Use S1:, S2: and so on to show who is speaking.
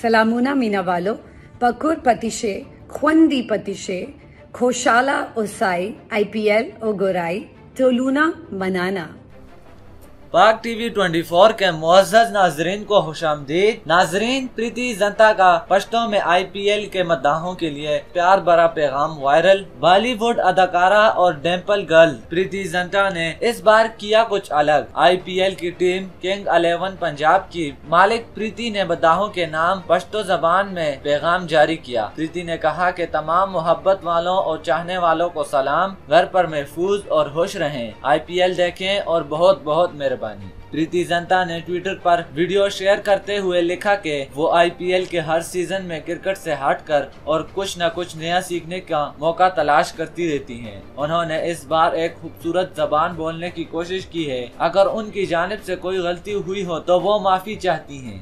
S1: سلامونا مینا والو پکر پتیشے، خوندی پتیشے کھوشالہ اوسائی، آئی P L O گورائی ٹولونا منانا۔
S2: پاک T V twenty four کے معزز ناظرین کو خوش آمدید۔ ناظرین، پریتی زنتا کا پشتوں میں آئی پی ایل کے مداحوں کے لیے پیار برا پیغام وائرل۔ بالی ووڈ اداکارہ اور ڈیمپل گرل پریتی زنتا نے اس بار کیا کچھ الگ۔ آئی پی ایل کی ٹیم کنگ الیون پنجاب کی مالک پریتی نے مداحوں کے نام پشتو زبان میں پیغام جاری کیا۔ پریتی نے کہا کہ تمام محبت والوں اور چاہنے والوں کو سلام، گھر پر محفوظ اور خوش رہیں۔ آئی پی ایل دیکھیں اور بہت بہت مہربانی۔ پریتی زنتا نے ٹویٹر پر ویڈیو شیئر کرتے ہوئے لکھا کہ وہ آئی پی ایل کے ہر سیزن میں کرکٹ سے ہٹ کر اور کچھ نہ کچھ نیا سیکھنے کا موقع تلاش کرتی رہتی ہیں۔ انہوں نے اس بار ایک خوبصورت زبان بولنے کی کوشش کی ہے۔ اگر ان کی جانب سے کوئی غلطی ہوئی ہو تو وہ معافی چاہتی ہیں۔